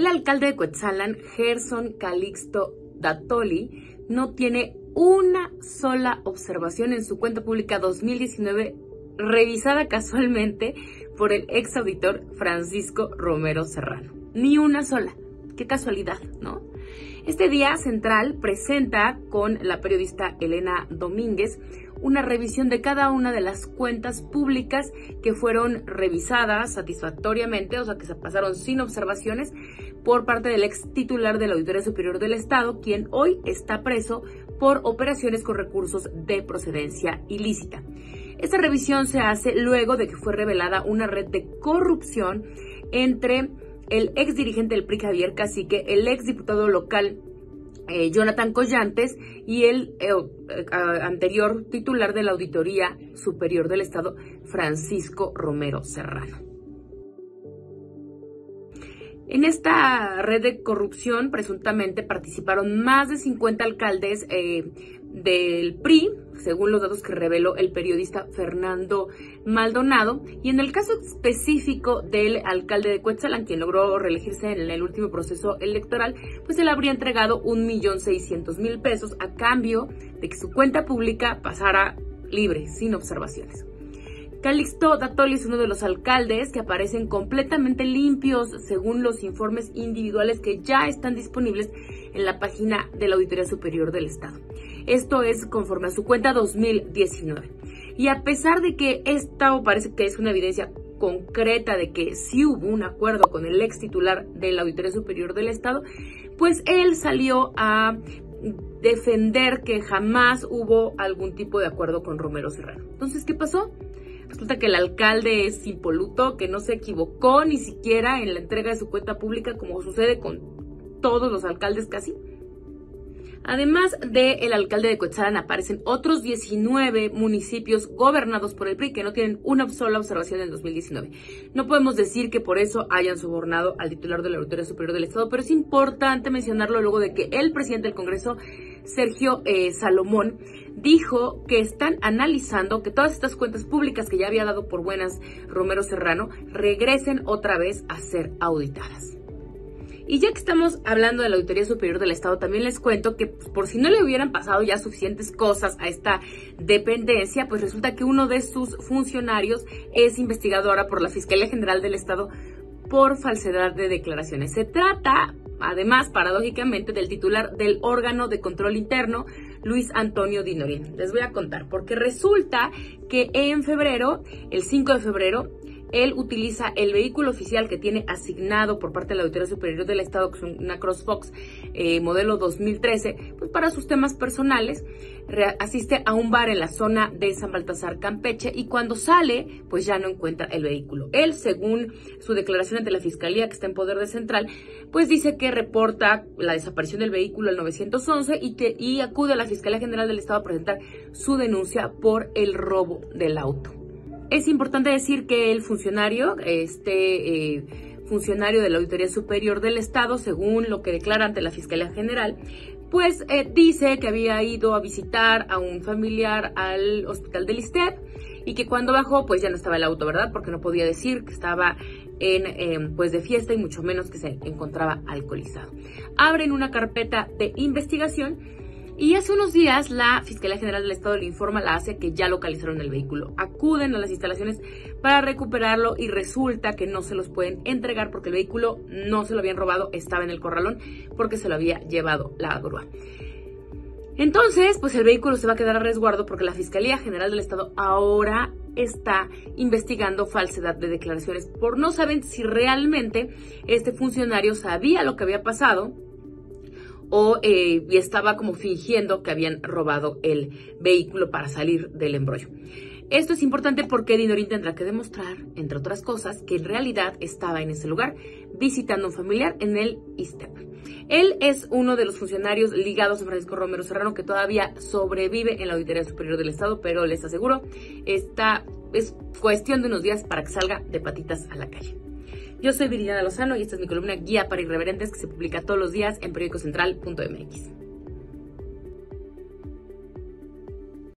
El alcalde de Coetzalan, Gerson Calixto Datoli, no tiene una sola observación en su cuenta pública 2019 revisada casualmente por el ex auditor Francisco Romero Serrano. Ni una sola. Qué casualidad, ¿no? Este día central presenta con la periodista Elena Domínguez una revisión de cada una de las cuentas públicas que fueron revisadas satisfactoriamente, o sea, que se pasaron sin observaciones por parte del ex titular de la Auditoría Superior del Estado, quien hoy está preso por operaciones con recursos de procedencia ilícita. Esta revisión se hace luego de que fue revelada una red de corrupción entre el ex dirigente del PRI Javier Cacique, el ex diputado local eh, Jonathan Collantes y el eh, eh, anterior titular de la Auditoría Superior del Estado, Francisco Romero Serrano. En esta red de corrupción presuntamente participaron más de 50 alcaldes del PRI, según los datos que reveló el periodista Fernando Maldonado. Y en el caso específico del alcalde de Cuetzalan, quien logró reelegirse en el último proceso electoral, pues él habría entregado un millón seiscientos mil pesos a cambio de que su cuenta pública pasara libre, sin observaciones. Calixto Datoli es uno de los alcaldes que aparecen completamente limpios según los informes individuales que ya están disponibles en la página de la Auditoría Superior del Estado. Esto es conforme a su cuenta 2019. Y a pesar de que esta parece que es una evidencia concreta de que sí hubo un acuerdo con el ex titular de la Auditoría Superior del Estado, pues él salió a defender que jamás hubo algún tipo de acuerdo con Romero Serrano. Entonces, ¿qué pasó? Resulta que el alcalde es impoluto, que no se equivocó ni siquiera en la entrega de su cuenta pública, como sucede con todos los alcaldes casi. Además del alcalde de Coetzalan aparecen otros 19 municipios gobernados por el PRI que no tienen una sola observación en 2019. No podemos decir que por eso hayan sobornado al titular de la Auditoría Superior del Estado, pero es importante mencionarlo luego de que el presidente del Congreso, Sergio eh, Salomón, dijo que están analizando que todas estas cuentas públicas que ya había dado por buenas Romero Serrano regresen otra vez a ser auditadas. Y ya que estamos hablando de la Auditoría Superior del Estado, también les cuento que pues, por si no le hubieran pasado ya suficientes cosas a esta dependencia, pues resulta que uno de sus funcionarios es investigado ahora por la Fiscalía General del Estado por falsedad de declaraciones. Se trata, además, paradójicamente, del titular del órgano de control interno, Luis Antonio Dinorín. Les voy a contar, porque resulta que en febrero, el 5 de febrero, él utiliza el vehículo oficial que tiene asignado por parte de la Auditoría Superior del Estado, que es una CrossFox eh, modelo 2013, pues para sus temas personales. asiste a un bar en la zona de San Baltasar, Campeche, y cuando sale, pues ya no encuentra el vehículo. Él, según su declaración ante la Fiscalía, que está en poder de Central, pues dice que reporta la desaparición del vehículo al 911 y, y acude a la Fiscalía General del Estado a presentar su denuncia por el robo del auto. Es importante decir que el funcionario, este eh, funcionario de la Auditoría Superior del Estado, según lo que declara ante la Fiscalía General, pues eh, dice que había ido a visitar a un familiar al hospital del ISTEP y que cuando bajó pues ya no estaba el auto, ¿verdad? Porque no podía decir que estaba en em, pues de fiesta y mucho menos que se encontraba alcoholizado. Abren una carpeta de investigación y hace unos días la Fiscalía General del Estado le informa a la ACE que ya localizaron el vehículo. Acuden a las instalaciones para recuperarlo y resulta que no se los pueden entregar porque el vehículo no se lo habían robado, estaba en el corralón porque se lo había llevado la grúa. Entonces, pues el vehículo se va a quedar a resguardo porque la Fiscalía General del Estado ahora está investigando falsedad de declaraciones por no saben si realmente este funcionario sabía lo que había pasado o eh, estaba como fingiendo que habían robado el vehículo para salir del embrollo. Esto es importante porque Dinorín tendrá que demostrar, entre otras cosas, que en realidad estaba en ese lugar visitando a un familiar en el ISTEP. Él es uno de los funcionarios ligados a Francisco Romero Serrano que todavía sobrevive en la Auditoría Superior del Estado, pero les aseguro, esta es cuestión de unos días para que salga de patitas a la calle. Yo soy Viridiana Lozano y esta es mi columna Guía para Irreverentes que se publica todos los días en periódicocentral.mx.